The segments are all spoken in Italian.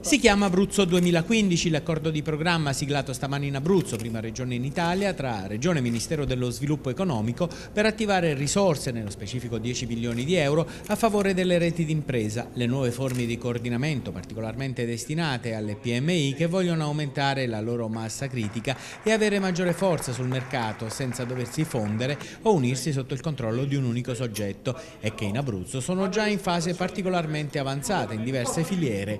Si chiama Abruzzo 2015, l'accordo di programma siglato stamani in Abruzzo, prima regione in Italia, tra Regione e Ministero dello Sviluppo Economico per attivare risorse, nello specifico 10 milioni di euro, a favore delle reti d'impresa, le nuove forme di coordinamento particolarmente destinate alle PMI che vogliono aumentare la loro massa critica e avere maggiore forza sul mercato senza doversi fondere o unirsi sotto il controllo di un unico soggetto e che in Abruzzo sono già in fase particolarmente avanzata in diverse filiere.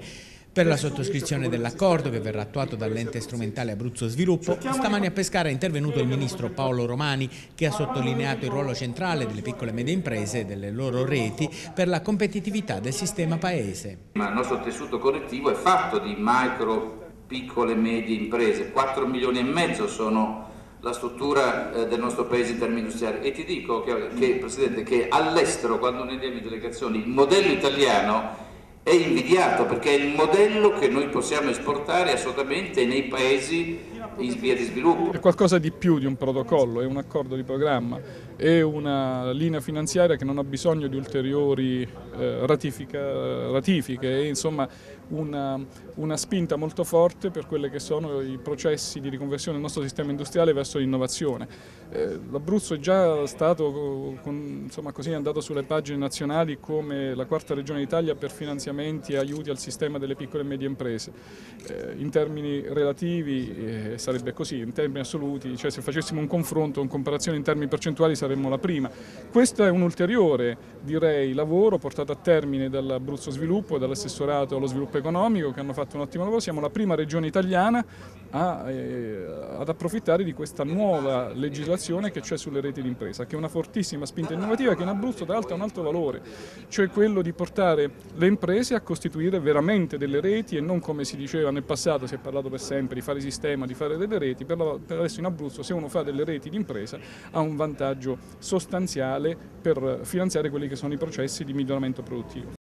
Per la sottoscrizione dell'accordo che verrà attuato dall'ente strumentale Abruzzo Sviluppo, stamani a Pescara è intervenuto il ministro Paolo Romani che ha sottolineato il ruolo centrale delle piccole e medie imprese e delle loro reti per la competitività del sistema paese. Ma il nostro tessuto correttivo è fatto di micro, piccole e medie imprese, 4 milioni e mezzo sono la struttura eh, del nostro paese in termini industriali e ti dico che, che Presidente che all'estero quando noi andiamo in delegazioni il modello italiano è invidiato perché è il modello che noi possiamo esportare assolutamente nei paesi in via di sviluppo. È qualcosa di più di un protocollo, è un accordo di programma, è una linea finanziaria che non ha bisogno di ulteriori eh, ratifiche, è insomma una, una, spinta molto forte per quelli che sono i processi di riconversione del nostro sistema industriale verso l'innovazione. Eh, L'Abruzzo è già stato con, insomma, così, andato sulle pagine nazionali come la quarta regione d'Italia per finanziamenti e aiuti al sistema delle piccole e medie imprese. Eh, in termini relativi eh, sarebbe così, in termini assoluti, cioè se facessimo un confronto, in comparazione in termini percentuali saremmo la prima. Questo è un ulteriore direi, lavoro portato a termine dall'Abruzzo Sviluppo e dall'assessorato allo sviluppo economico che hanno fatto un ottimo lavoro. Siamo la prima regione italiana a, eh, ad approfittare di questa nuova legislazione che c'è sulle reti d'impresa, che è una fortissima spinta innovativa che in Abruzzo tra l'altro ha un altro valore, cioè quello di portare le imprese a costituire veramente delle reti e non come si diceva nel passato, si è parlato per sempre di fare sistema, di fare delle reti, per, la, per adesso in Abruzzo se uno fa delle reti d'impresa ha un vantaggio sostanziale per finanziare quelli che sono i processi di miglioramento produttivo.